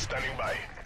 standing by.